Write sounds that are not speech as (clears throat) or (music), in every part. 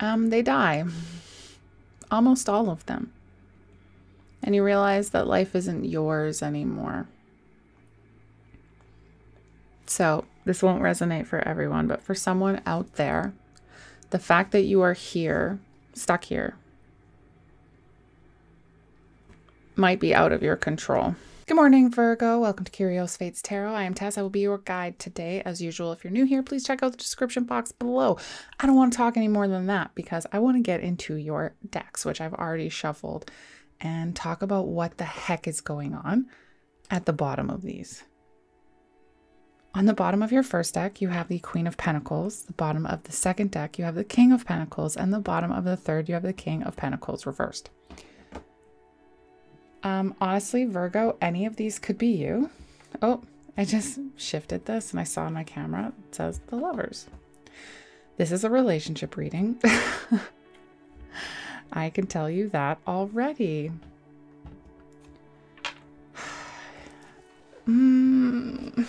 um, they die. Almost all of them. And you realize that life isn't yours anymore. So, this won't resonate for everyone, but for someone out there, the fact that you are here, stuck here, might be out of your control. Good morning, Virgo. Welcome to Curios Fates Tarot. I am Tess. I will be your guide today. As usual, if you're new here, please check out the description box below. I don't want to talk any more than that because I want to get into your decks, which I've already shuffled, and talk about what the heck is going on at the bottom of these. On the bottom of your first deck, you have the Queen of Pentacles. The bottom of the second deck, you have the King of Pentacles. And the bottom of the third, you have the King of Pentacles reversed. Um, honestly, Virgo, any of these could be you. Oh, I just shifted this and I saw on my camera it says the lovers. This is a relationship reading. (laughs) I can tell you that already. (sighs) mm.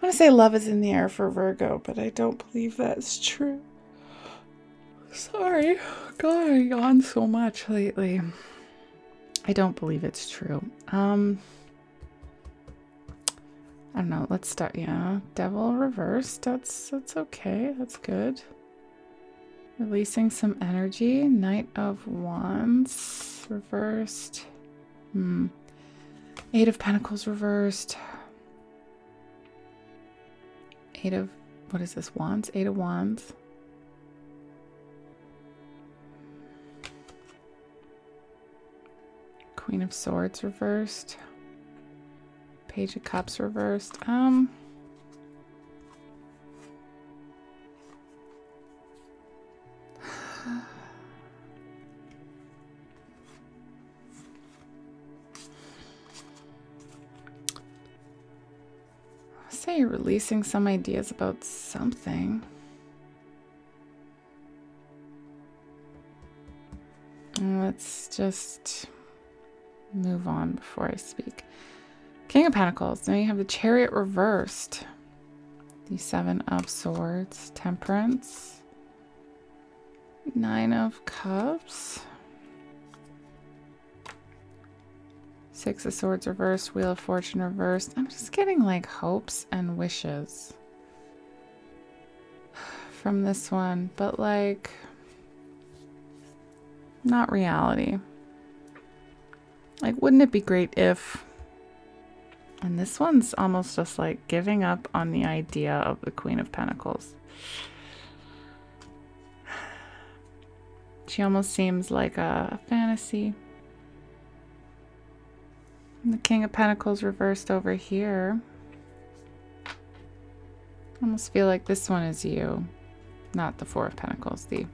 I want to say love is in the air for Virgo, but I don't believe that's true. Sorry. God, I yawn so much lately. I don't believe it's true. Um, I don't know. Let's start. Yeah, devil reversed. That's that's okay. That's good. Releasing some energy. Knight of Wands reversed. Hmm. Eight of Pentacles reversed. Eight of what is this? Wands. Eight of Wands. Queen of Swords reversed. Page of Cups reversed. Um. (sighs) say releasing some ideas about something. Let's just move on before I speak. King of Pentacles. Now you have the Chariot reversed. The Seven of Swords. Temperance. Nine of Cups. Six of Swords reversed. Wheel of Fortune reversed. I'm just getting like hopes and wishes (sighs) from this one, but like not reality. Like, wouldn't it be great if. And this one's almost just like giving up on the idea of the Queen of Pentacles. She almost seems like a fantasy. And the King of Pentacles reversed over here. I almost feel like this one is you, not the Four of Pentacles. The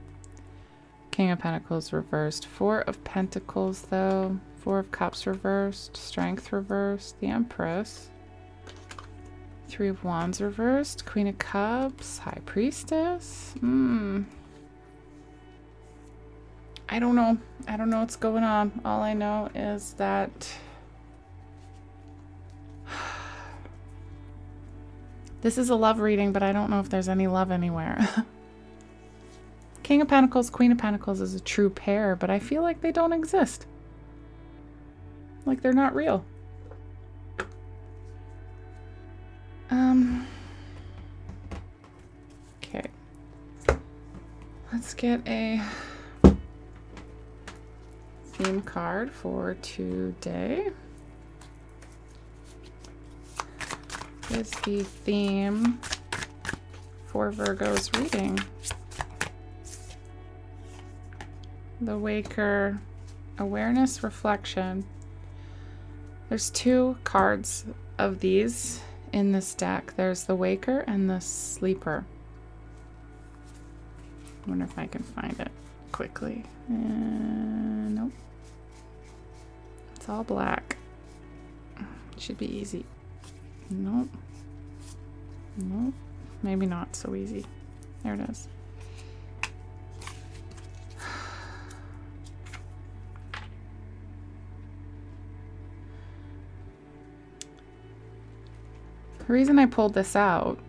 King of Pentacles reversed. Four of Pentacles, though. Four of Cups reversed. Strength reversed. The Empress. Three of Wands reversed. Queen of Cups. High Priestess. Hmm. I don't know. I don't know what's going on. All I know is that... (sighs) this is a love reading, but I don't know if there's any love anywhere. (laughs) King of Pentacles, Queen of Pentacles is a true pair, but I feel like they don't exist. Like they're not real. Um. Okay. Let's get a theme card for today. Is the theme for Virgo's reading. The Waker Awareness Reflection there's two cards of these in this deck. There's the Waker and the Sleeper. I wonder if I can find it quickly. Uh, nope. It's all black. Should be easy. Nope. Nope. Maybe not so easy. There it is. The reason I pulled this out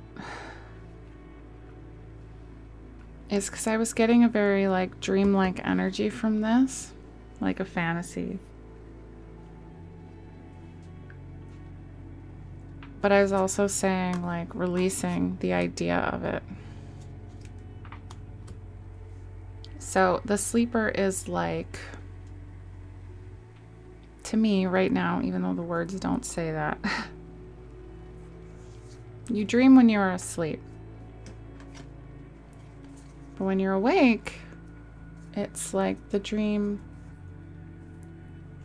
is because I was getting a very like dreamlike energy from this, like a fantasy. But I was also saying like releasing the idea of it. So the sleeper is like, to me right now, even though the words don't say that, (laughs) you dream when you are asleep. But when you're awake, it's like the dream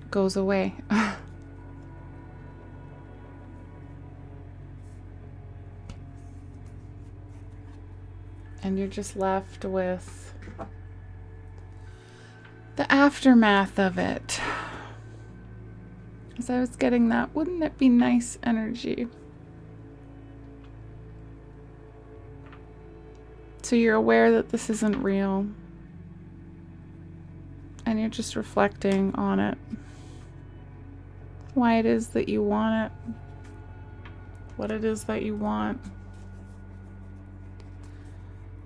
goes away. (laughs) and you're just left with the aftermath of it. As I was getting that, wouldn't it be nice energy? So you're aware that this isn't real. And you're just reflecting on it. Why it is that you want it. What it is that you want.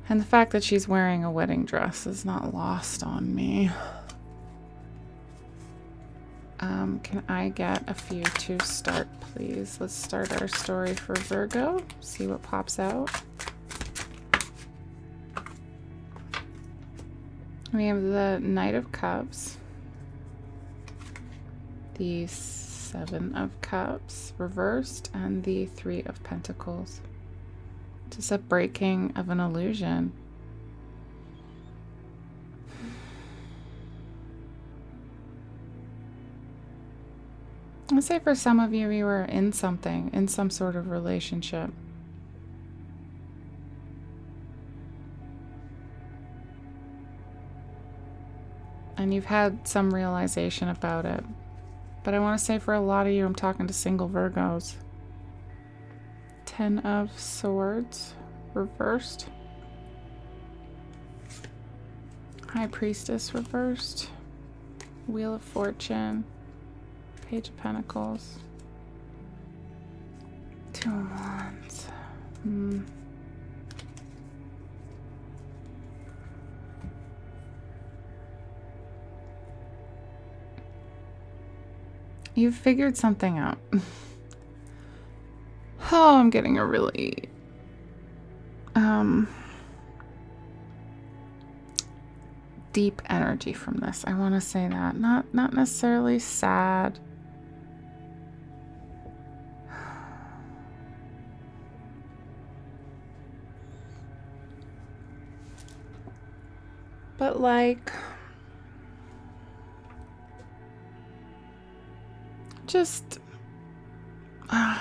And the fact that she's wearing a wedding dress is not lost on me. Um, can I get a few to start, please? Let's start our story for Virgo. See what pops out. We have the Knight of Cups, the Seven of Cups reversed, and the Three of Pentacles. Just a breaking of an illusion. I'd say for some of you, you were in something, in some sort of relationship. And you've had some realization about it. But I want to say for a lot of you, I'm talking to single Virgos. Ten of Swords, reversed. High Priestess, reversed. Wheel of Fortune. Page of Pentacles. Two of Wands. Hmm. You've figured something out. (sighs) oh, I'm getting a really um deep energy from this. I want to say that. Not not necessarily sad. (sighs) But like just uh,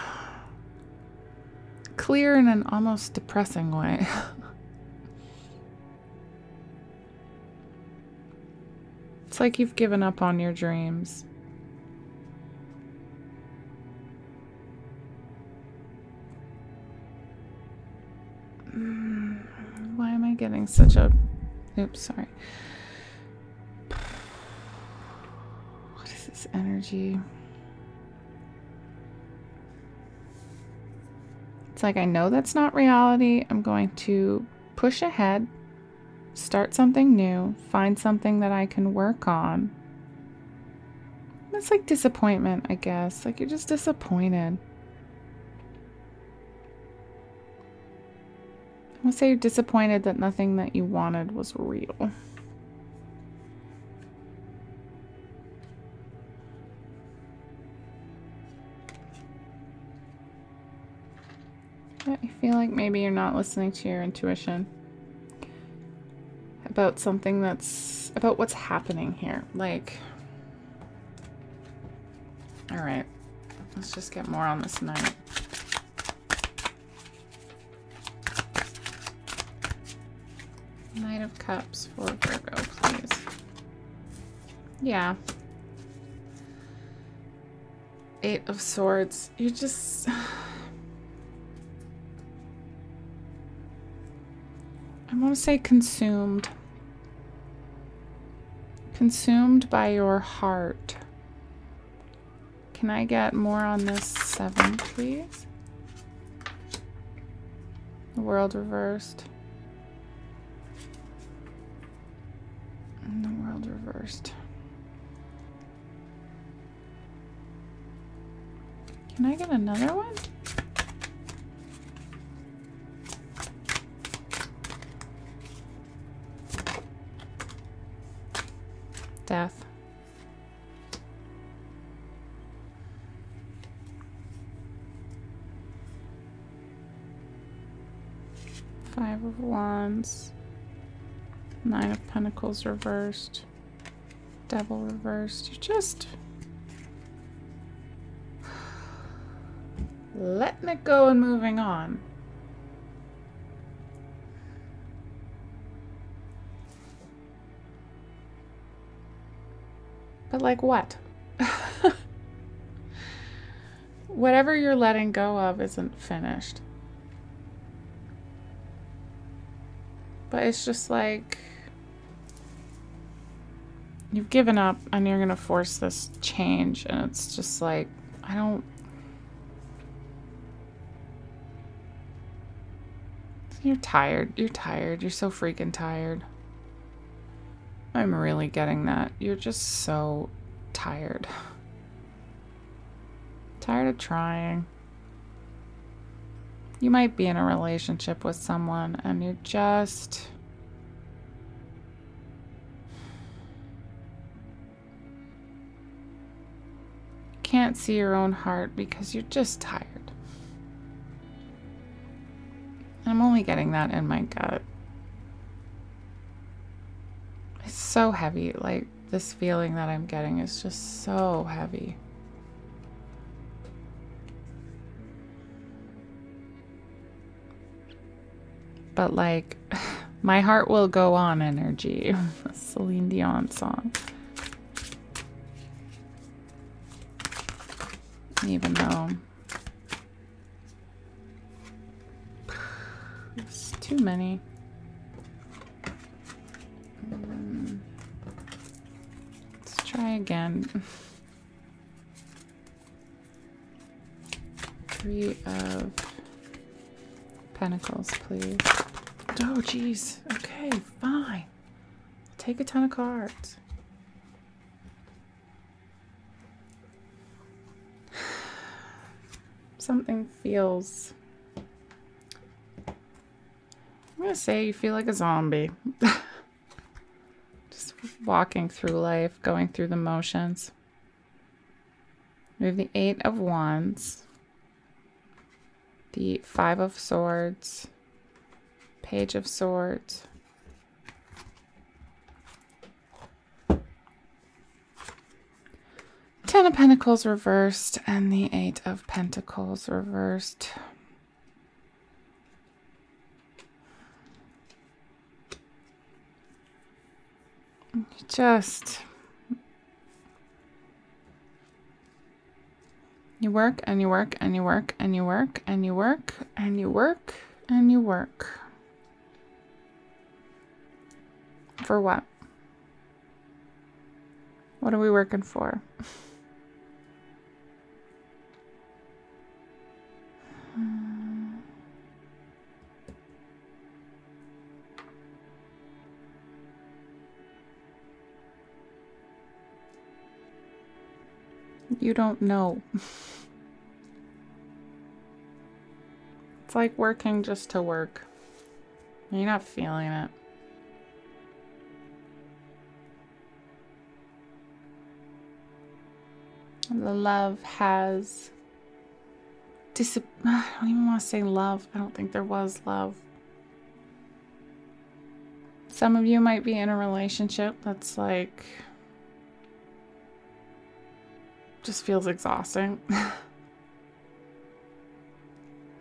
clear in an almost depressing way. (laughs) it's like you've given up on your dreams. Mm, why am I getting such a... Oops, sorry. (sighs) What is this energy? Like, I know that's not reality. I'm going to push ahead, start something new, find something that I can work on. It's like disappointment, I guess. Like, you're just disappointed. I to say you're disappointed that nothing that you wanted was real. Maybe you're not listening to your intuition about something that's about what's happening here. Like, all right, let's just get more on this night. Knight of Cups for Virgo, please. Yeah. Eight of Swords. You just. Say consumed. Consumed by your heart. Can I get more on this seven, please? The world reversed. And the world reversed. Can I get another one? Pentacles reversed. Devil reversed. You just letting it go and moving on. But like what? (laughs) Whatever you're letting go of isn't finished. But it's just like you've given up and you're going to force this change. And it's just like, I don't. You're tired. You're tired. You're so freaking tired. I'm really getting that. You're just so tired. Tired of trying. You might be in a relationship with someone and you're just. Can't see your own heart because you're just tired. I'm only getting that in my gut. It's so heavy. Like, this feeling that I'm getting is just so heavy. but like (sighs) my heart will go on energy (laughs) celine dion song even though it's too many let's try again three of Pentacles, please. Oh, jeez. Okay, fine. Take a ton of cards. Something feels... I'm to say you feel like a zombie. (laughs) Just walking through life, going through the motions. We have the Eight of Wands the Five of Swords, Page of Swords, Ten of Pentacles reversed, and the Eight of Pentacles reversed. Just You work and you work and you work and you work and you work and you work and you work. For what? What are we working for? (laughs) Hmm. You don't know. (laughs) it's like working just to work. You're not feeling it. The love has dis (sighs) I don't even want to say love. I don't think there was love. Some of you might be in a relationship that's like just feels exhausting. (laughs)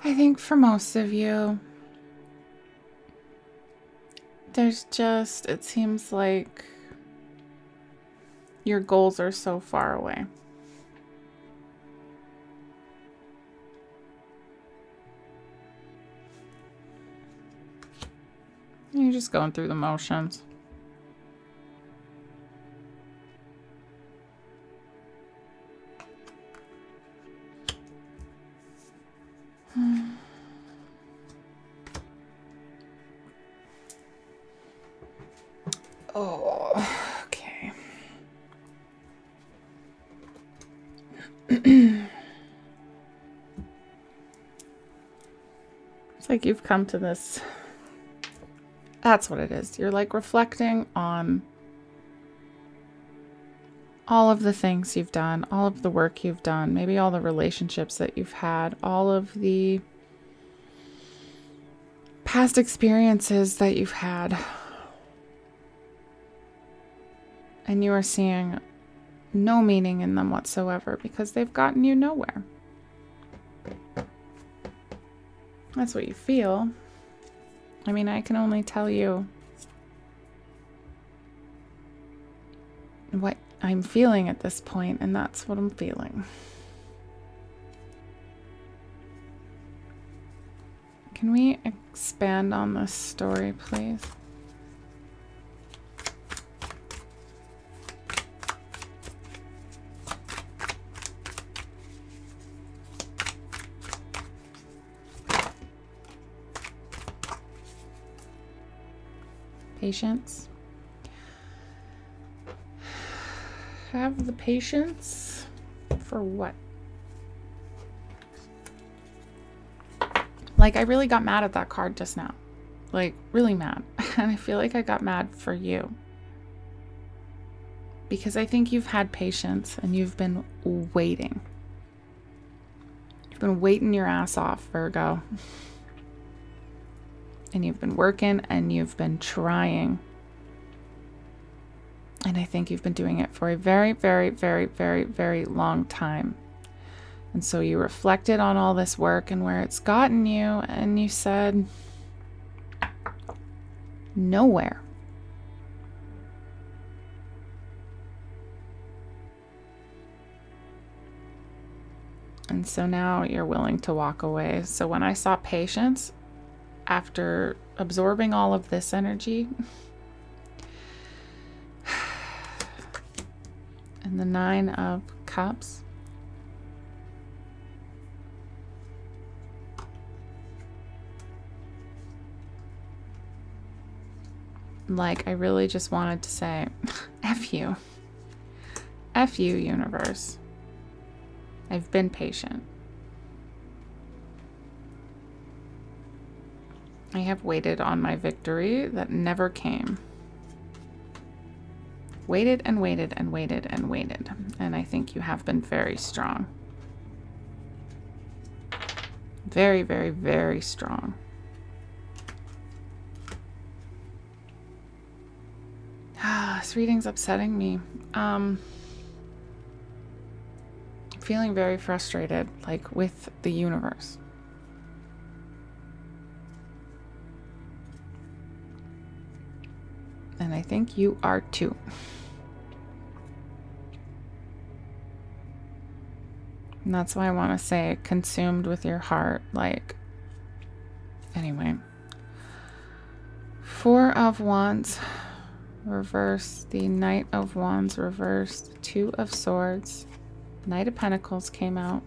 I think for most of you, there's just, it seems like your goals are so far away. You're just going through the motions. (sighs) oh, okay. (clears throat) it's like you've come to this that's what it is. You're like reflecting on all of the things you've done, all of the work you've done, maybe all the relationships that you've had, all of the past experiences that you've had. And you are seeing no meaning in them whatsoever because they've gotten you nowhere. That's what you feel. I mean, I can only tell you what I'm feeling at this point, and that's what I'm feeling. Can we expand on this story, please? Patience. Have the patience for what? Like, I really got mad at that card just now. Like, really mad. (laughs) And I feel like I got mad for you. Because I think you've had patience and you've been waiting. You've been waiting your ass off, Virgo (laughs) and you've been working and you've been trying. And I think you've been doing it for a very, very, very, very, very long time. And so you reflected on all this work and where it's gotten you, and you said, nowhere. And so now you're willing to walk away. So when I saw patience, after absorbing all of this energy and the nine of cups like I really just wanted to say (laughs) F you. F you, universe. I've been patient. I have waited on my victory that never came. Waited and waited and waited and waited. And I think you have been very strong. Very, very, very strong. Ah, this reading's upsetting me. Um, feeling very frustrated, like with the universe. And I think you are too. And that's why I want to say consumed with your heart. Like, anyway. Four of Wands reversed. The Knight of Wands reversed. Two of Swords. Knight of Pentacles came out.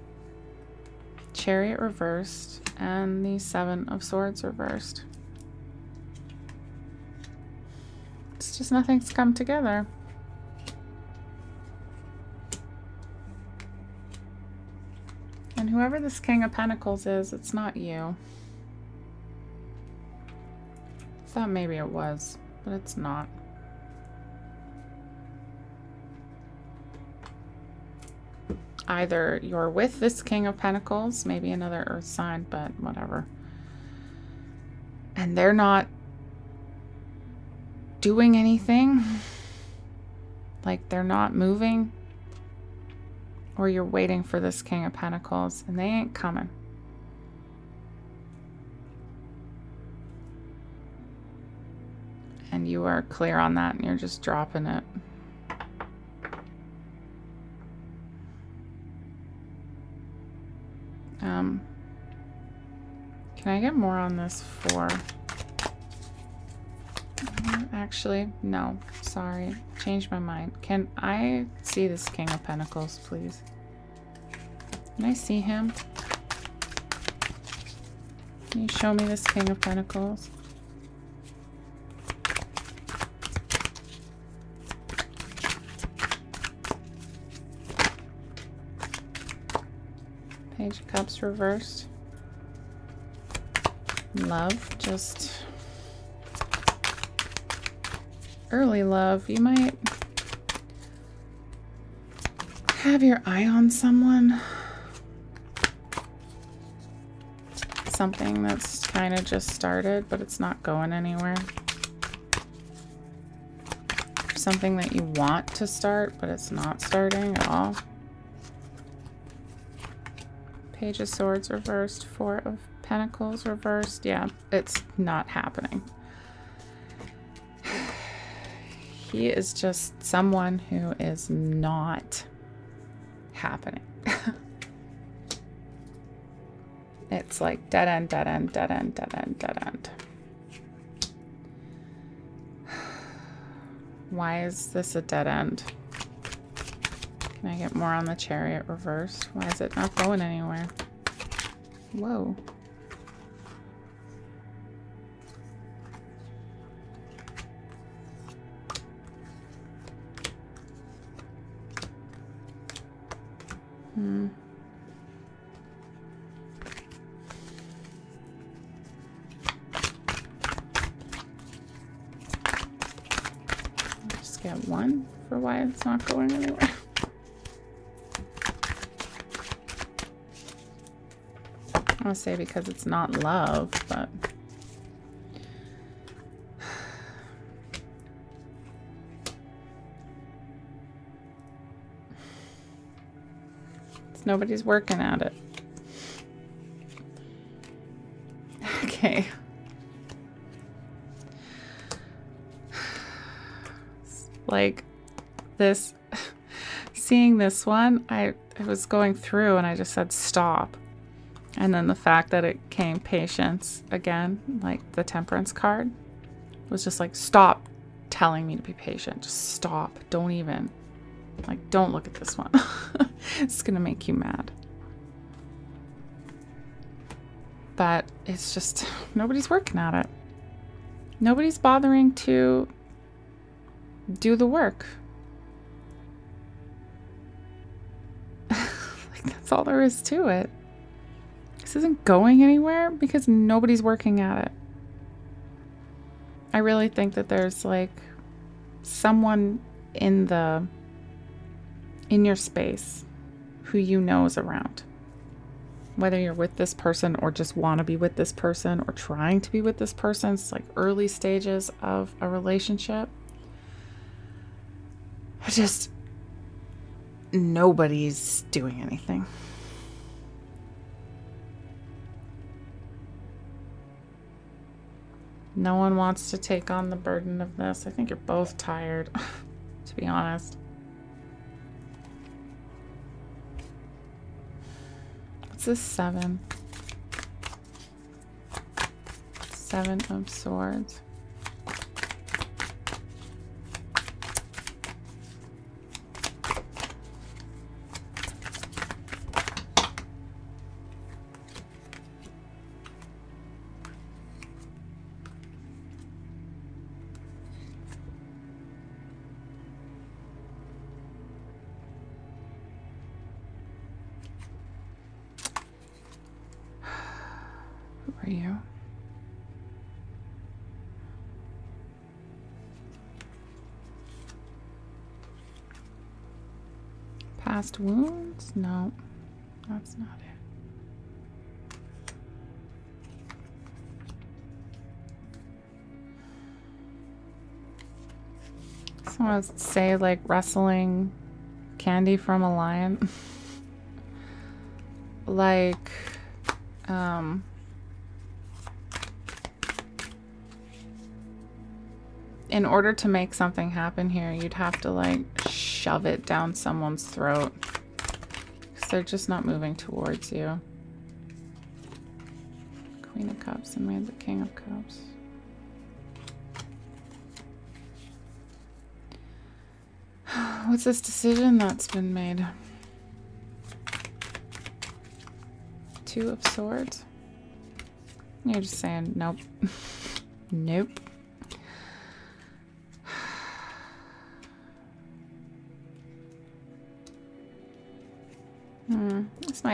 Chariot reversed. And the Seven of Swords reversed. Just nothing's come together. And whoever this King of Pentacles is, it's not you. Thought maybe it was, but it's not. Either you're with this King of Pentacles, maybe another Earth sign, but whatever. And they're not doing anything, like they're not moving, or you're waiting for this King of Pentacles and they ain't coming. And you are clear on that and you're just dropping it. Um, can I get more on this for... Mm-hmm. Actually, no. Sorry. Changed my mind. Can I see this King of Pentacles, please? Can I see him? Can you show me this King of Pentacles? Page of Cups reversed. love, just early love. You might have your eye on someone. Something that's kind of just started, but it's not going anywhere. Something that you want to start, but it's not starting at all. Page of Swords reversed, Four of Pentacles reversed. Yeah, it's not happening. He is just someone who is not happening. (laughs) it's like dead end, dead end, dead end, dead end, dead end. (sighs) Why is this a dead end? Can I get more on the chariot reversed? Why is it not going anywhere? Whoa. Hmm. Just get one for why it's not going anywhere. (laughs) I want to say because it's not love, but... Nobody's working at it. Okay. Like this, seeing this one, I, I was going through and I just said stop and then the fact that it came patience again, like the temperance card, was just like, stop telling me to be patient. Just stop. Don't even. Like, don't look at this one. (laughs) it's to make you mad. But it's just, nobody's working at it. Nobody's bothering to do the work. (laughs) like, that's all there is to it. This isn't going anywhere because nobody's working at it. I really think that there's like someone in the in your space who you know is around. Whether you're with this person or just want to be with this person or trying to be with this person, it's like early stages of a relationship. Just nobody's doing anything. No one wants to take on the burden of this. I think you're both tired, (laughs) to be honest. What's this seven? Seven of swords. Wounds? No, that's not it. Someone say like wrestling candy from a lion. (laughs) like, um, in order to make something happen here, you'd have to like shove it down someone's throat. Because they're just not moving towards you. Queen of Cups and we have the King of Cups. (sighs) What's this decision that's been made? Two of Swords? You're just saying nope. (laughs) nope.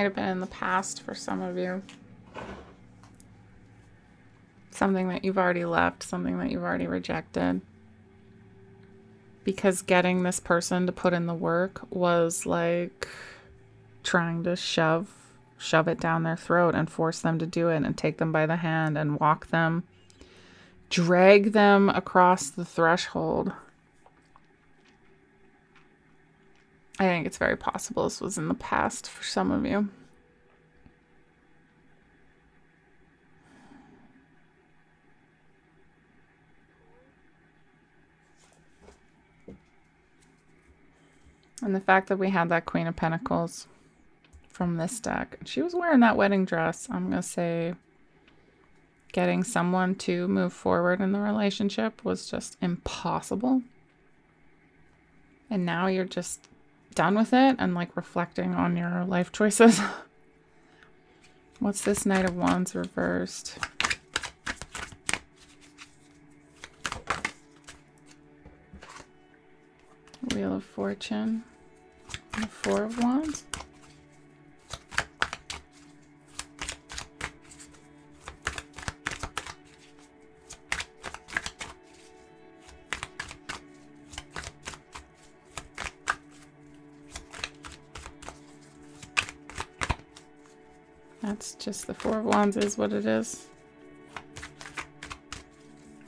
Might have been in the past for some of you. something that you've already left, something that you've already rejected. Because getting this person to put in the work was like trying to shove shove it down their throat and force them to do it and take them by the hand and walk them drag them across the threshold. I think it's very possible this was in the past for some of you. And the fact that we had that Queen of Pentacles from this deck. She was wearing that wedding dress. I'm going to say getting someone to move forward in the relationship was just impossible. And now you're just done with it and like reflecting on your life choices. (laughs) What's this Knight of Wands reversed? Wheel of Fortune. Four of Wands. That's just the Four of Wands is what it is.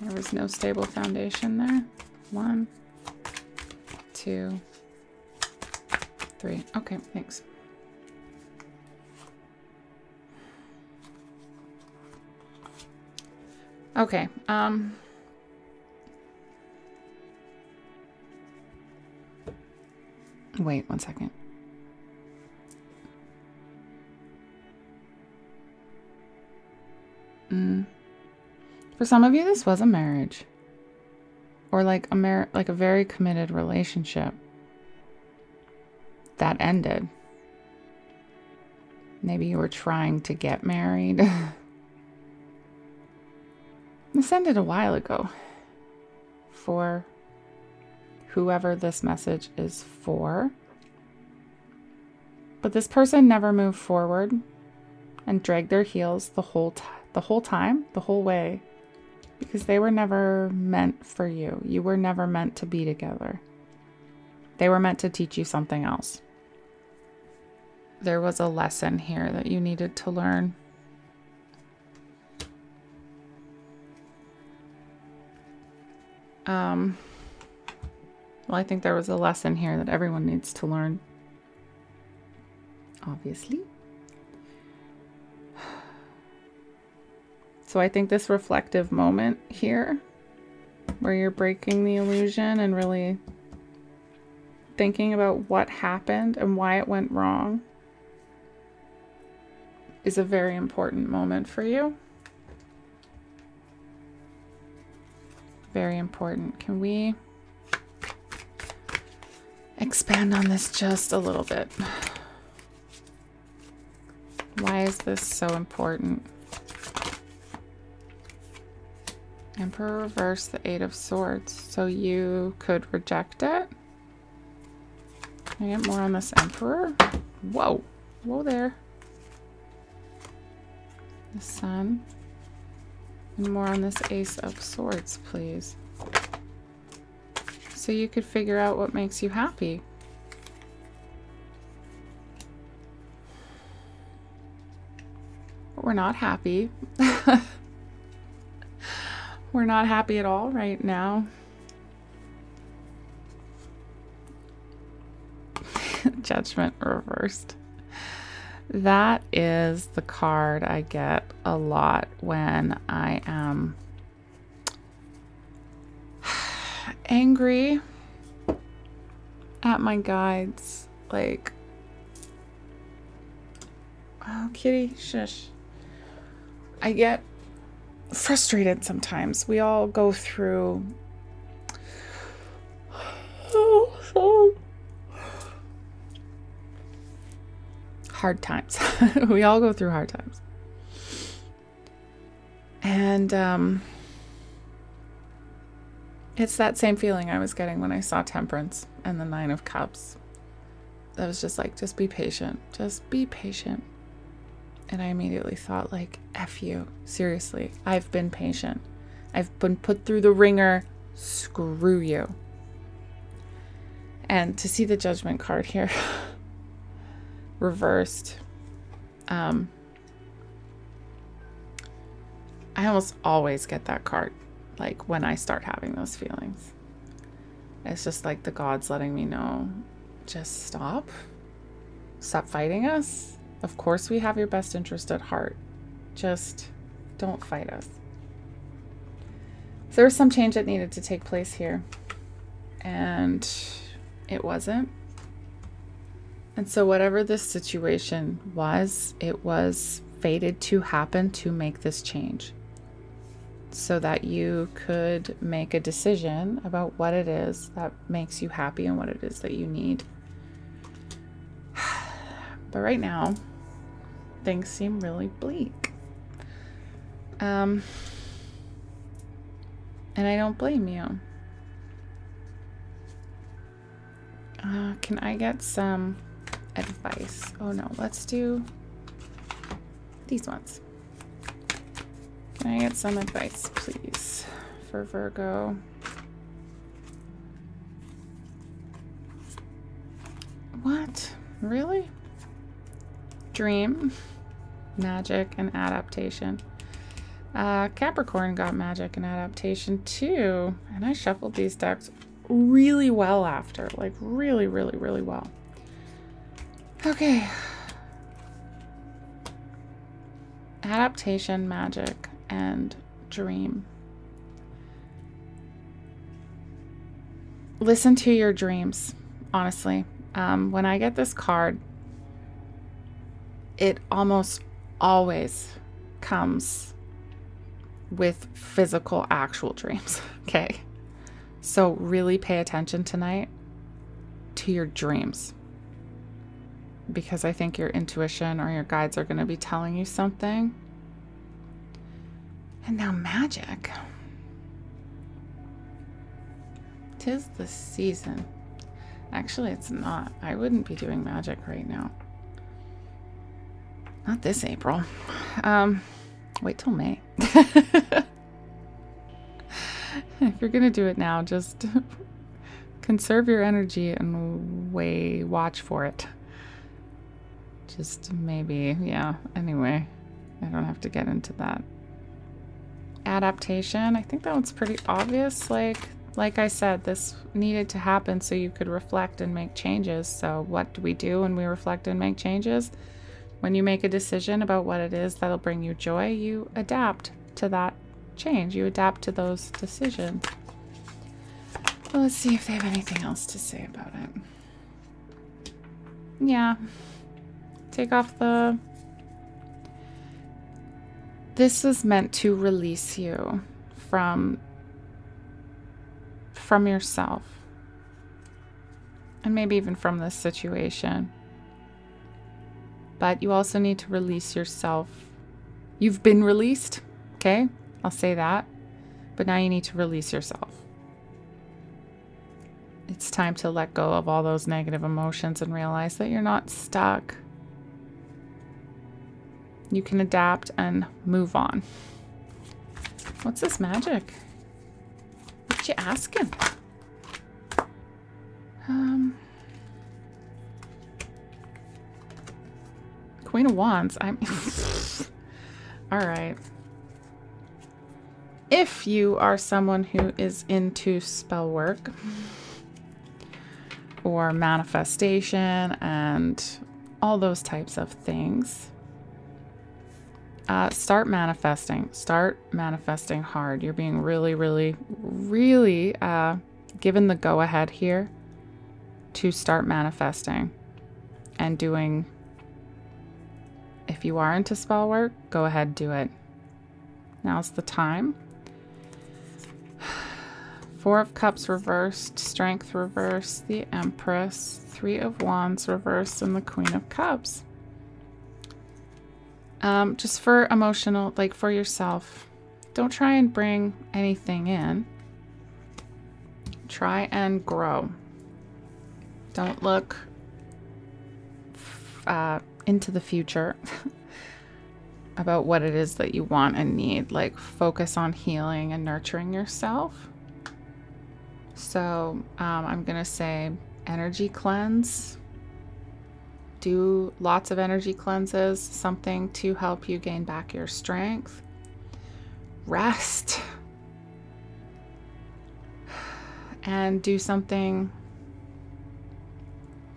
There was no stable foundation there. One, two, three. Okay, thanks. Okay, um... Wait one second. Mm. For some of you, this was a marriage. Or like a mar- like a very committed relationship that ended. Maybe you were trying to get married. (laughs) this ended a while ago. For whoever this message is for. But this person never moved forward and dragged their heels the whole time the whole time, the whole way, because they were never meant for you. You were never meant to be together. They were meant to teach you something else. There was a lesson here that you needed to learn. Um, well, I think there was a lesson here that everyone needs to learn. Obviously. So I think this reflective moment here, where you're breaking the illusion and really thinking about what happened and why it went wrong, is a very important moment for you. Very important. Can we expand on this just a little bit? Why is this so important? Emperor reverse the Eight of Swords. So you could reject it. Can I get more on this Emperor? Whoa. Whoa there. The Sun. And more on this Ace of Swords, please. So you could figure out what makes you happy. But we're not happy. (laughs) We're not happy at all right now. (laughs) Judgment reversed. That is the card I get a lot when I am (sighs) angry at my guides. Like, oh, kitty, shush. I get frustrated sometimes. We all go through Oh, hard times. (laughs) we all go through hard times. And um, it's that same feeling I was getting when I saw Temperance and the Nine of Cups. I was just like, just be patient. Just be patient. And I immediately thought, like, F you. Seriously, I've been patient. I've been put through the wringer. Screw you. And to see the judgment card here (laughs) reversed, um, I almost always get that card, like when I start having those feelings. It's just like the gods letting me know just stop. Stop fighting us. Of course, we have your best interest at heart. Just don't fight us. So there was some change that needed to take place here, and it wasn't. And so, whatever this situation was, it was fated to happen to make this change so that you could make a decision about what it is that makes you happy and what it is that you need. (sighs) But right now, things seem really bleak. Um, and I don't blame you. Uh, can I get some advice? Oh no, let's do these ones. Can I get some advice, please, for Virgo? What? Really? Dream, (laughs) magic, and adaptation. Uh, Capricorn got magic and adaptation too. And I shuffled these decks really well after. Like, really, really, really well. Okay. Adaptation, magic, and dream. Listen to your dreams, honestly. Um, when I get this card, it almost always comes with physical, actual dreams. (laughs) Okay. So, really pay attention tonight to your dreams because I think your intuition or your guides are going to be telling you something. And now, magic. Tis the season. Actually, it's not. I wouldn't be doing magic right now. Not this April. Um, wait till May. (laughs) if you're going to do it now, just (laughs) conserve your energy and way watch for it. Just maybe, yeah. Anyway, I don't have to get into that. Adaptation. I think that one's pretty obvious. Like, like I said, this needed to happen so you could reflect and make changes. So what do we do when we reflect and make changes? When you make a decision about what it is that'll bring you joy, you adapt to that change. You adapt to those decisions. Well, let's see if they have anything else to say about it. Yeah. Take off the... This is meant to release you from from yourself. And maybe even from this situation but you also need to release yourself. You've been released, okay? I'll say that. But now you need to release yourself. It's time to let go of all those negative emotions and realize that you're not stuck. You can adapt and move on. What's this magic? What you asking? Um, Queen of Wands. I'm. (laughs) All right. If you are someone who is into spell work or manifestation and all those types of things, uh, start manifesting. Start manifesting hard. You're being really, really, really uh, given the go ahead here to start manifesting and doing you are into spell work, go ahead, do it. Now's the time. (sighs) Four of Cups reversed, Strength reversed, the Empress, Three of Wands reversed, and the Queen of Cups. Um, just for emotional, like for yourself, don't try and bring anything in. Try and grow. Don't look uh, into the future. (laughs) about what it is that you want and need. Like, focus on healing and nurturing yourself. So, um, I'm going to say energy cleanse. Do lots of energy cleanses, something to help you gain back your strength. Rest. (sighs) And do something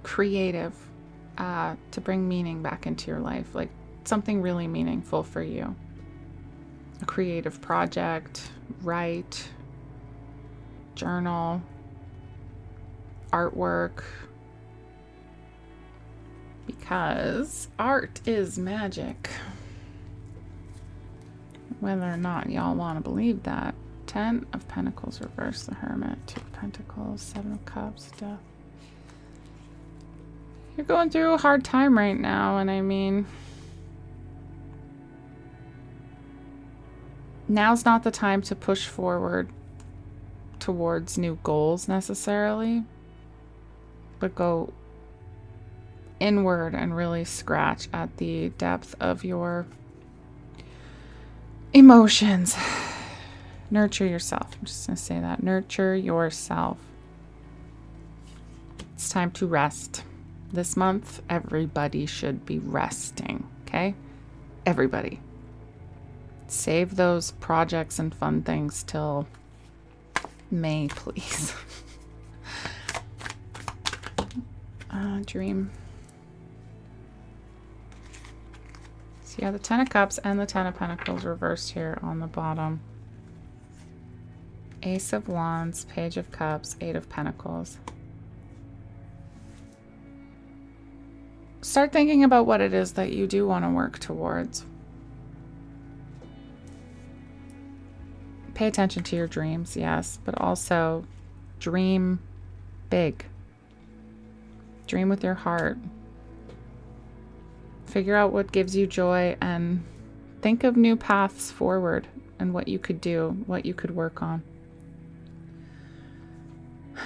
creative uh, to bring meaning back into your life. Like, something really meaningful for you. A creative project, write, journal, artwork. Because art is magic. Whether or not y'all want to believe that. Ten of Pentacles reverse the Hermit. Two of Pentacles, Seven of Cups, Death. You're going through a hard time right now, and I mean... now's not the time to push forward towards new goals necessarily, but go inward and really scratch at the depth of your emotions. (sighs) Nurture yourself. I'm just going to say that. Nurture yourself. It's time to rest. This month, everybody should be resting, okay? Everybody. Save those projects and fun things till May, please. uh, (laughs) dream. So yeah, the Ten of Cups and the Ten of Pentacles reversed here on the bottom. Ace of Wands, Page of Cups, Eight of Pentacles. Start thinking about what it is that you do want to work towards. pay attention to your dreams, yes, but also dream big. Dream with your heart. Figure out what gives you joy and think of new paths forward and what you could do, what you could work on. (sighs)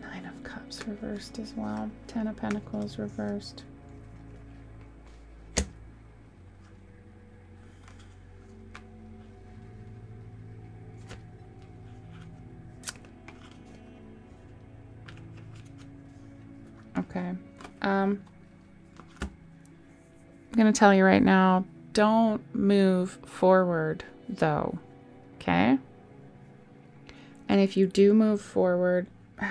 Nine of Cups reversed as well. Ten of Pentacles reversed. Okay. Um, I'm going to tell you right now don't move forward, though. Okay? And if you do move forward, (sighs)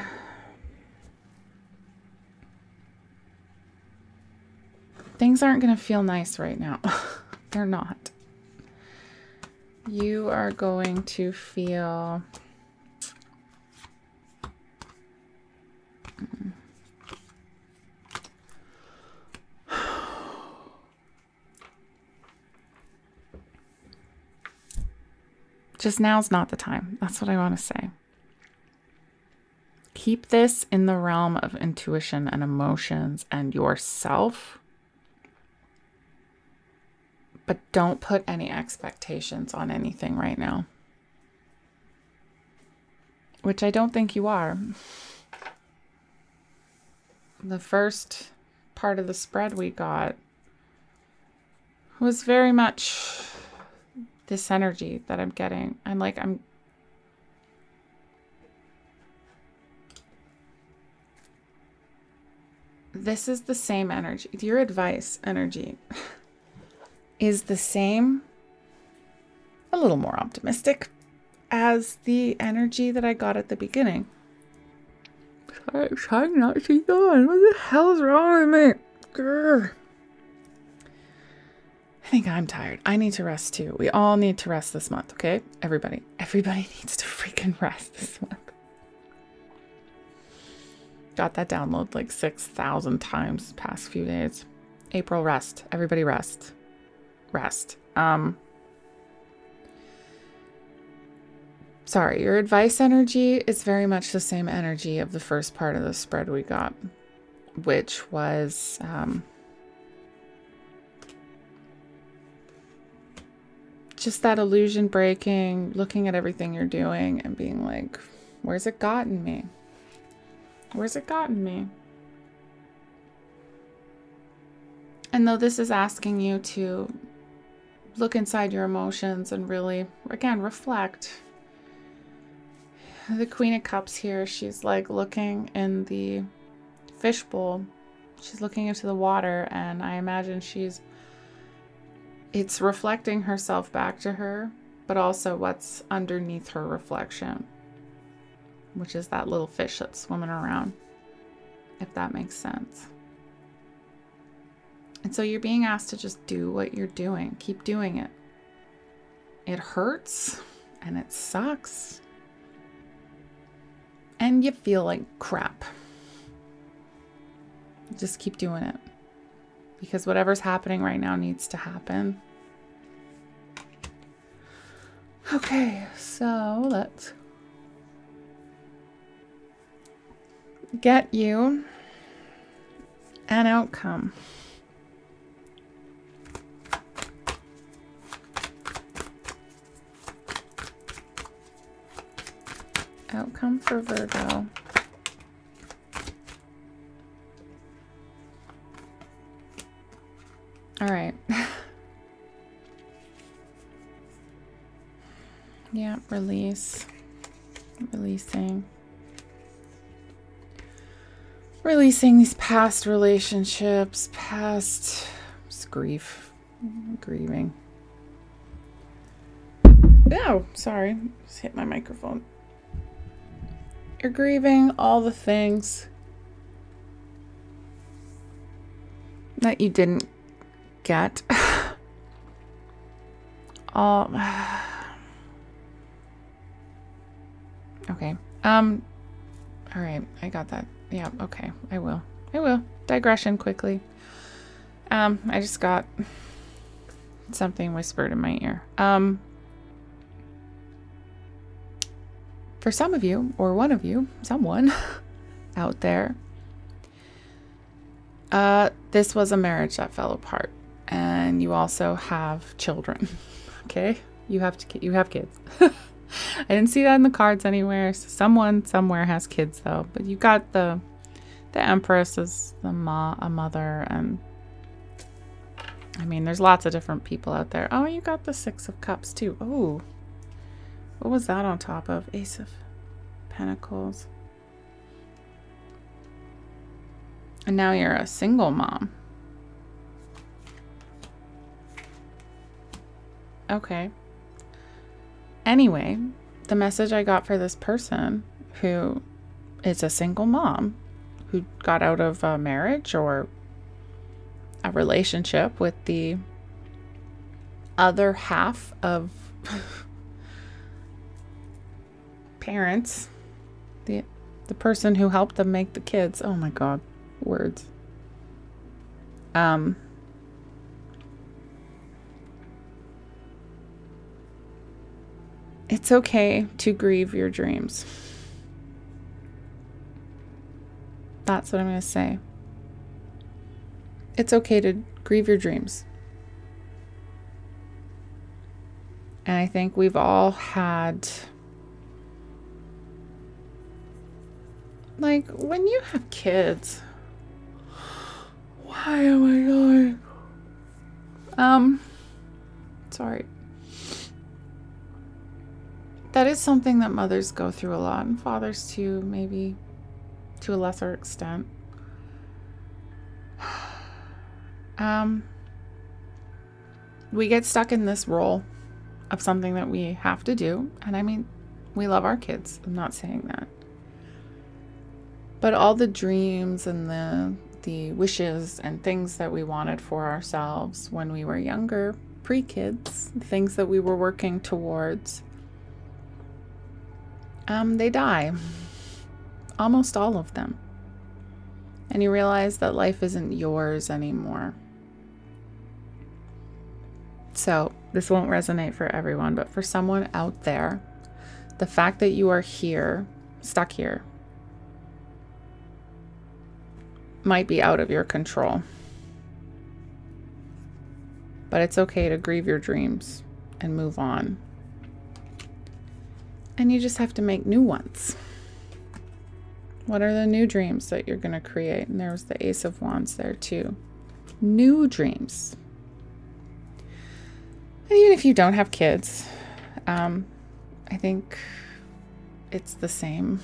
things aren't going to feel nice right now. (laughs) They're not. You are going to feel. Just now's not the time. That's what I want to say. Keep this in the realm of intuition and emotions and yourself. But don't put any expectations on anything right now. Which I don't think you are. The first part of the spread we got was very much this energy that I'm getting. I'm like, I'm. This is the same energy. Your advice energy (laughs) is the same, a little more optimistic as the energy that I got at the beginning. I'm Trying not to yawn. What the hell is wrong with me? Grr. I think I'm tired. I need to rest too. We all need to rest this month, okay? Everybody. Everybody (laughs) needs to freaking rest this month. Got that download like 6,000 times past few days. April rest. Everybody rest. Rest. Um Sorry, your advice energy is very much the same energy of the first part of the spread we got, which was um just that illusion breaking, looking at everything you're doing and being like, where's it gotten me? Where's it gotten me? And though this is asking you to look inside your emotions and really, again, reflect. The Queen of Cups here, she's like looking in the fishbowl. She's looking into the water, and I imagine she's. It's reflecting herself back to her, but also what's underneath her reflection, which is that little fish that's swimming around, if that makes sense. And so you're being asked to just do what you're doing, keep doing it. It hurts and it sucks. And you feel like crap. Just keep doing it. Because whatever's happening right now needs to happen. Okay, so let's get you an outcome. Outcome for Virgo. All right. (laughs) yeah, release. Releasing. Releasing these past relationships, past grief, grieving. Oh, sorry. Just hit my microphone. You're grieving all the things that you didn't get. (laughs) all. Okay. Um. All right. I got that. Yeah. Okay. I will. I will. Digression quickly. Um. I just got something whispered in my ear. Um. for some of you, or one of you, someone (laughs) out there, uh, this was a marriage that fell apart, and you also have children. (laughs) okay, you have to you have kids. (laughs) I didn't see that in the cards anywhere. So someone somewhere has kids though, but you got the the Empress as the ma a mother, and I mean, there's lots of different people out there. Oh, you got the Six of Cups too. Oh, what was that on top of? Ace of Pentacles. And now you're a single mom. Okay. Anyway, the message I got for this person who is a single mom who got out of a marriage or a relationship with the other half of (laughs) parents, the the person who helped them make the kids. Oh my god, words. Um It's okay to grieve your dreams. That's what I'm going to say. It's okay to grieve your dreams. And I think we've all had Like, when you have kids, why am I going? Um, sorry. That is something that mothers go through a lot, and fathers too, maybe to a lesser extent. (sighs) Um, we get stuck in this role of something that we have to do. And I mean, we love our kids. I'm not saying that. But all the dreams and the the wishes and things that we wanted for ourselves when we were younger, pre-kids, things that we were working towards, um, they die. Almost all of them. And you realize that life isn't yours anymore. So, this won't resonate for everyone, but for someone out there, the fact that you are here, stuck here, might be out of your control. But it's okay to grieve your dreams and move on. And you just have to make new ones. What are the new dreams that you're going to create? And there was the Ace of Wands there too. New dreams. And even if you don't have kids, um, I think it's the same.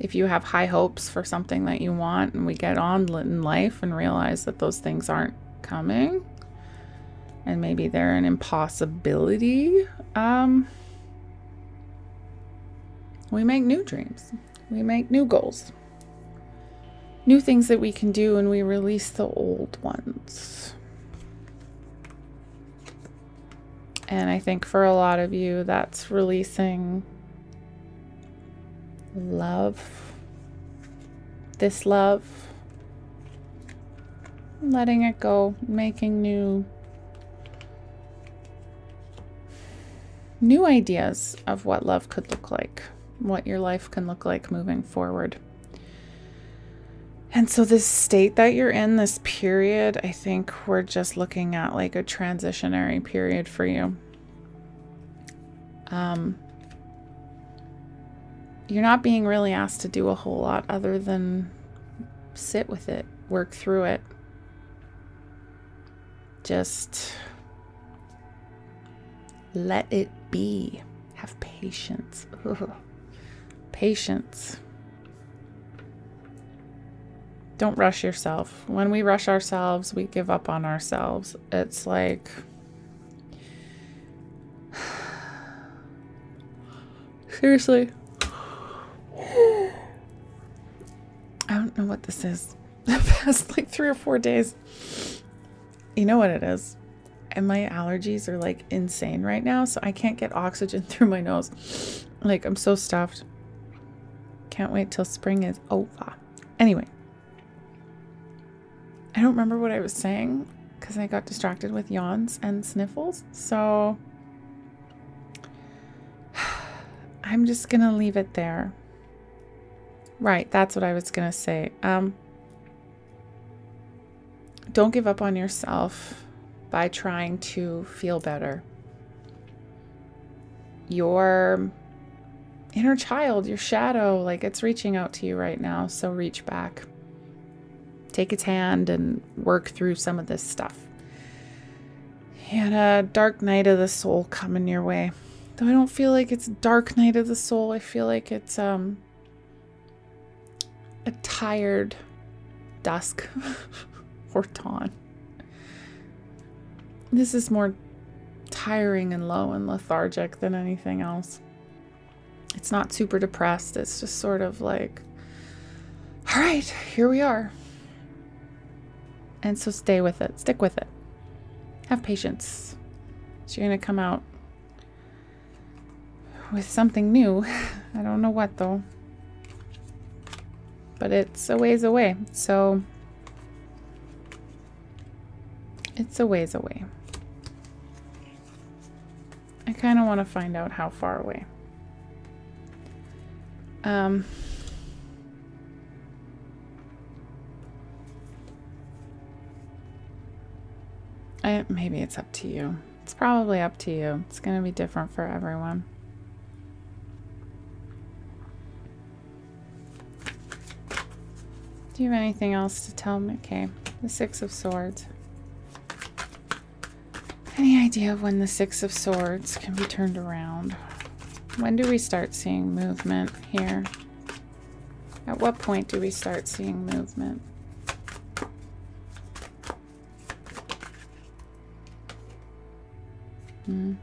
If you have high hopes for something that you want and we get on in life and realize that those things aren't coming and maybe they're an impossibility, um, we make new dreams. We make new goals. New things that we can do and we release the old ones. And I think for a lot of you, that's releasing love, this love, letting it go, making new new ideas of what love could look like, what your life can look like moving forward. And so, this state that you're in, this period, I think we're just looking at like a transitionary period for you. Um, you're not being really asked to do a whole lot other than sit with it, work through it. Just let it be. Have patience. (laughs) Ugh. Patience. Don't rush yourself. When we rush ourselves, we give up on ourselves. It's like. (sighs) Seriously. (sighs) I don't know what this is. (laughs) The past like three or four days. You know what it is. And my allergies are like insane right now, so I can't get oxygen (laughs) through my nose. Like, I'm so stuffed. Can't wait till spring is over. Anyway, I don't remember what I was saying because I got distracted with yawns and sniffles. So (sighs) I'm just going to leave it there. Right, that's what I was going to say. Um, don't give up on yourself by trying to feel better. Your inner child, your shadow, like it's reaching out to you right now. So reach back take its hand and work through some of this stuff. And a dark night of the soul coming your way. Though I don't feel like it's dark night of the soul. I feel like it's um a tired dusk (laughs) or dawn. This is more tiring and low and lethargic than anything else. It's not super depressed. It's just sort of like, all right, here we are. And so stay with it, stick with it. Have patience. So you're going to come out with something new. (laughs) I don't know what though. But it's a ways away. So it's a ways away. I kind of want to find out how far away. Um, I, maybe it's up to you. It's probably up to you. It's going to be different for everyone. Do you have anything else to tell me? Okay, the Six of Swords. Any idea of when the Six of Swords can be turned around? When do we start seeing movement here? At what point do we start seeing movement? Hmm.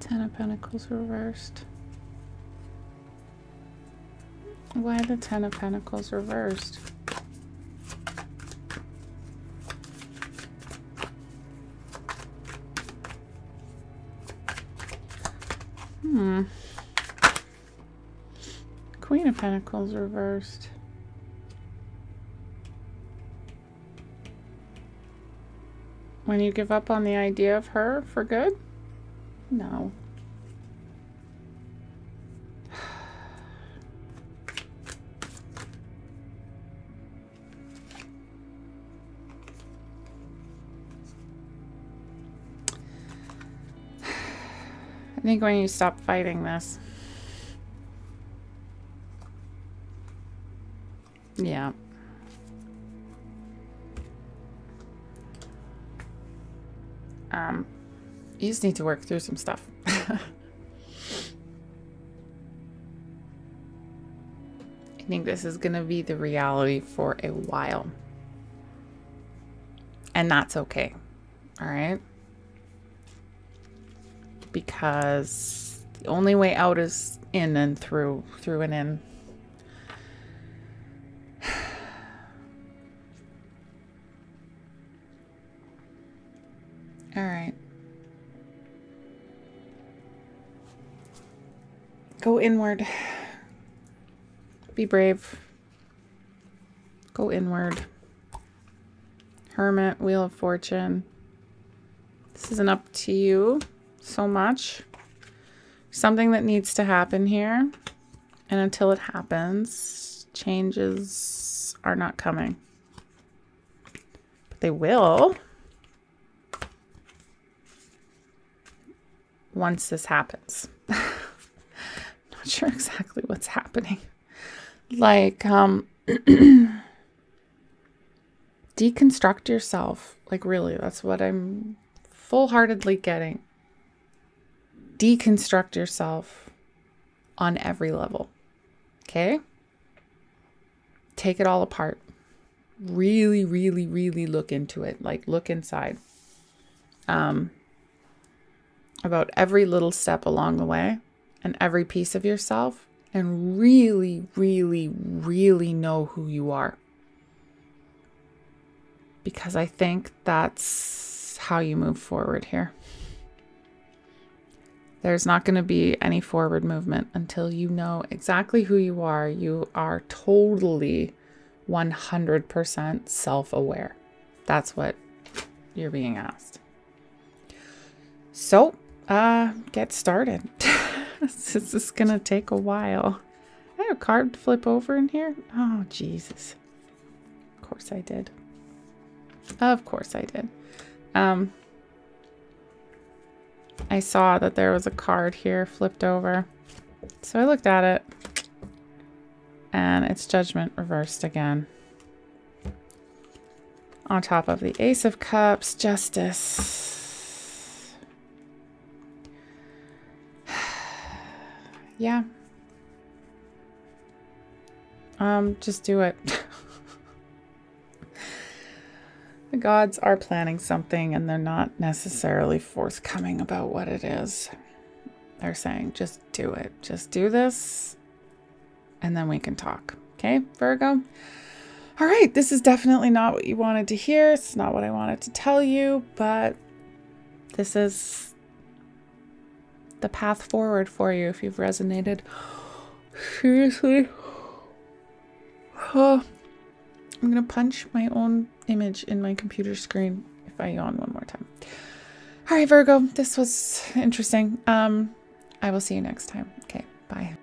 Ten of Pentacles reversed. Why the Ten of Pentacles reversed? Pentacles reversed. When you give up on the idea of her for good? No. (sighs) I think when you stop fighting this. Yeah. Um, you just need to work through some stuff. (laughs) I think this is going to be the reality for a while. And that's okay. All right. Because the only way out is in and through, through and in. All right. Go inward. Be brave. Go inward. Hermit, Wheel of Fortune. This isn't up to you so much. Something that needs to happen here. And until it happens, changes are not coming. But they will. Once this happens. (laughs) not sure exactly what's happening. Like, um, (clears throat) deconstruct yourself. Like, really, that's what I'm full heartedly getting. Deconstruct yourself on every level. Okay? Take it all apart. Really, really, really look into it. Like, look inside. Um, about every little step along the way and every piece of yourself and really, really, really know who you are because I think that's how you move forward here. There's not going to be any forward movement until you know exactly who you are. You are totally 100% self aware. That's what you're being asked. So, uh, get started. (laughs) this is to take a while. I had a card flip over in here. Oh, Jesus. Of course I did. Of course I did. Um, I saw that there was a card here flipped over. So I looked at it. And it's Judgment reversed again. On top of the Ace of Cups, Justice. Yeah. Um, just do it. (laughs) The gods are planning something and they're not necessarily forthcoming about what it is. They're saying, just do it. Just do this and then we can talk. Okay, Virgo? All right, this is definitely not what you wanted to hear. It's not what I wanted to tell you, but this is the path forward for you if you've resonated. Seriously? Oh, (sighs) I'm going to punch my own image in my computer screen if I yawn one more time. All right, Virgo, this was interesting. Um, I will see you next time. Okay, bye.